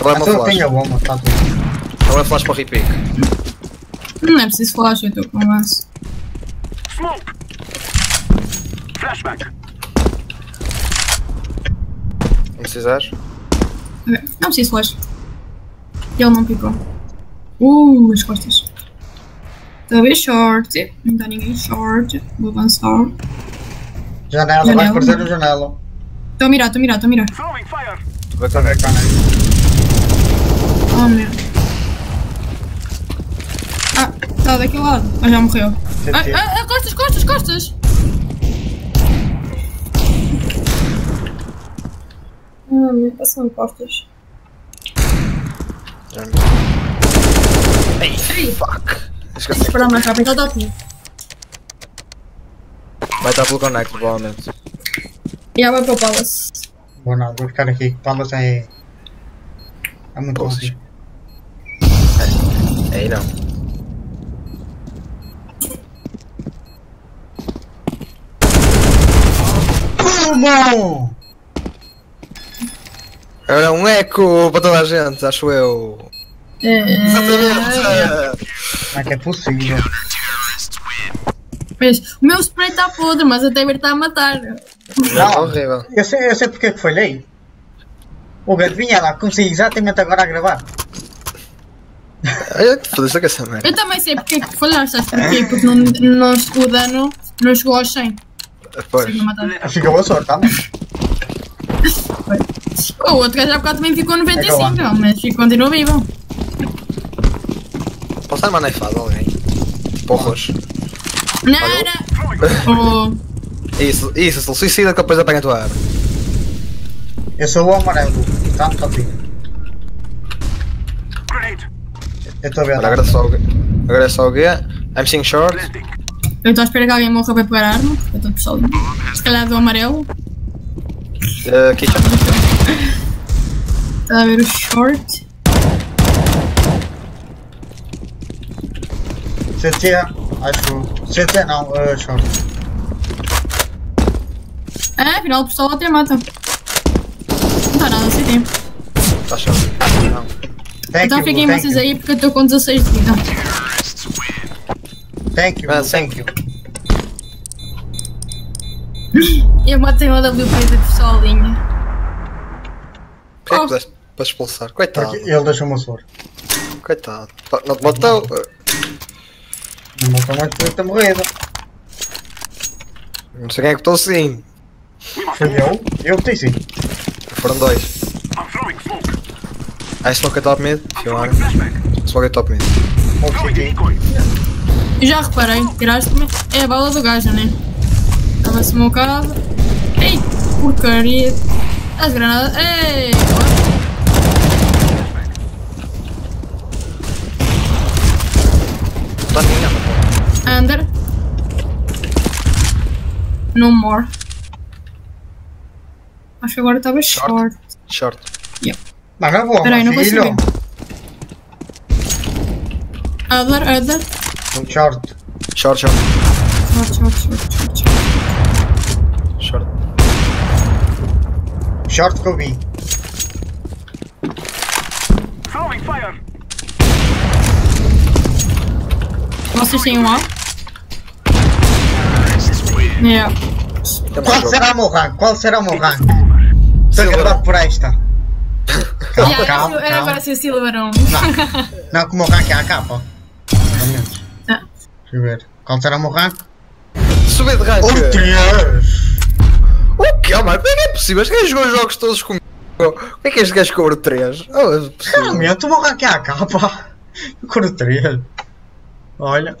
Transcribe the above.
Agora é uma Tudo flash. tem a bomba, tá é flash para o repique. Não é preciso flash, eu estou com avanço. Smoke. Flashback. Não precisares? Ok, Não preciso flash. Ele não picou. Uh, as costas. Estou a ver short. Não está ninguém short. Vou avançar. Janela, Janela. vais perder o janela. Estou a mirar, estou a mirar, estou a mirar. Vai também. Oh meu. Ah, está daquele lado. Mas já morreu. Ah, ah, ah, costas, costas, costas! Ah, meu, passam costas. Ei, fuck. Esqueci. Esperar mais rápido, ele está aqui. Vai estar pelo connect, provavelmente. E ela vai para o Palace. Vou não, vou ficar aqui. Palmas é. É muito Poços. longe. Aí não. Como? Era um eco para toda a gente, acho eu. É, Exatamente. Como é que é possível? mas o meu spray está podre, mas a Taber está a matar. É horrível. Eu sei, eu sei porque é que falhei. O gato vinha lá, comecei exatamente agora a gravar. Olha, foda-se com essa merda. Eu também sei porque é que falhaste, sabes porquê? Porque não, não, o dano não chegou aos 100. Pois. Não mataste. Ficou a sorte, tá? O outro gajo há bocado também ficou 95, Acabou. não, mas ficou- continua vivo. Posso dar uma naifada a alguém? Porros. Não, não. Oh, Isso, isso, se suicida que depois apanha a tua arma. Eu sou o amarelo. Tá, tá bem. Grenade. Eu estou a ver. Agora é só o quê? Agora é só o quê? I'm seeing short. Eu estou a esperar que alguém morra para pegar a arma. Eu estou pistolinho. Se calhar do amarelo. Uh, kitchen. Está a ver o short. CT, acho. CT não, uh, short. Ah, afinal o pistola até mata. Não está nada assim tempo. Tá short. Não. Thank Então you, fiquem thank vocês you. aí porque eu estou com 16 de vida. Thank you, Ah, thank you. Eu matei uma WP de pistolinha. Porquê é Oh. que puseste para expulsar? Coitado. Porque ele deixou-me a suor. Coitado. Não te matou? Não matou mais por ter morrido. Não sei quem é que estou assim. Move. eu? Eu botei sim. Foram dois. I'm throwing smoke. I smoke a top mid. If you want. Smoke a top mid. Eu já reparei, tiraste-me. É a bala do gajo, né? Estava smocado. Ei, porcaria. As granadas. Ei! Tá. Under. No more. Acho que agora estava short. Short. Mas não vou, Peraí, não filho. consigo. Other, other. Short. Short, short. Short, short, short, short, short. Short. Short que eu vi. Throwing fire. Vocês têm um A? Yeah. Qual será o meu rank? Qual será o meu rank? Estou Silver. gravado por esta. Calma, Yeah, calma, era calma. para ser Silverão. Não, que o meu rank é a capa. Pelo menos. Ah. Deixa eu ver. Qual será o meu rank? Subir de rank. Oh, Deus! O que, mano? Como é que é possível? Este gajo jogou os jogos todos comigo. Como é que este gajo cobrou 3? Oh, é. Realmente, o meu rank é a capa. Coro 3. Olha.